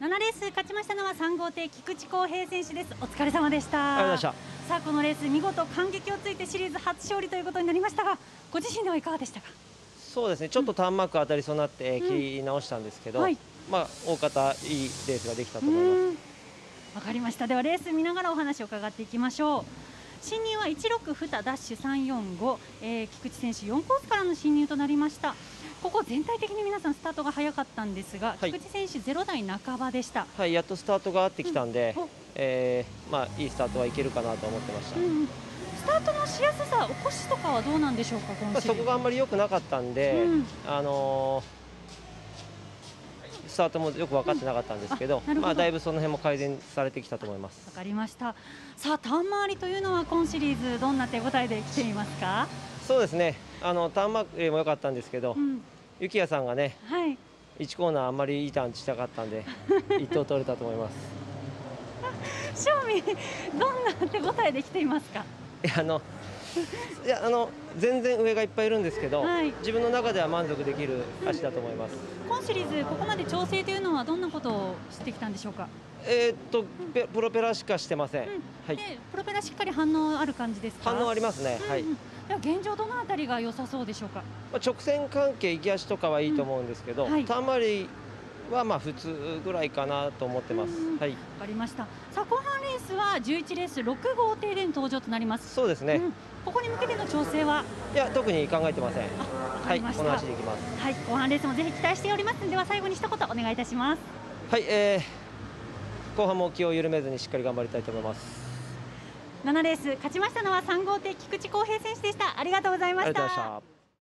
7レース勝ちましたのは3号艇菊池康平選手です。お疲れ様でした。ありがとうございまさあこのレース見事感激をついてシリーズ初勝利ということになりましたがご自身ではいかがでしたか？そうですね。ちょっとターンマーク当たりそうになって切り直したんですけど、はい。まあ大方いいレースができたと思います。うん。わかりました。ではレース見ながらお話を伺っていきましょう。進入は16ふたダッシュ345、えー、菊池選手4コースからの進入となりましたここ全体的に皆さんスタートが早かったんですが、はい。菊池選手0台半ばでした、はいやっとスタートが合ってきたんで、うん。お。えーまあいいスタートはいけるかなと思ってました、うんスタートのしやすさ、おこしとかはどうなんでしょうか、今まあ、そこがあんまり良くなかったんで、うん。あのースタートもよく分かってなかったんですけど,、うんまあ、だいぶその辺も改善されてきたと思います。わかりました。さあ、ターン周りというのは今シリーズどんな手応えで来ていますか？そうですねあのターンマークも良かったんですけど、うん、ゆきやさんがねはい。1コーナーあんまりいいターンしたかったんで 1投取れたと思います 正味どんな手応えで来ていますか？いやあの いやあの全然上がいっぱいいるんですけど、はい自分の中では満足できる足だと思います。今シリーズここまで調整というのはどんなことをしてきたんでしょうか？えーっとペプロペラしかしてません。うんはい。で、プロペラしっかり反応ある感じですか？反応ありますね。はい。うんうんでは現状どのあたりが良さそうでしょうか？まあ直線関係行き足とかはいいと思うんですけど、うんはいターン周りはまあ普通ぐらいかなと思ってます。うんはい。わかりました。さあ後半スは11レース6号艇での登場となります。そうですね。うんここに向けての調整は？いや特に考えてません。はい。この足でいきます。はい、後半レースもぜひ期待しておりますのでは最後に一言お願いいたします。はい。えー、後半も気を緩めずにしっかり頑張りたいと思います。7レース勝ちましたのは3号艇菊池康平選手でした。ありがとうございまし。た。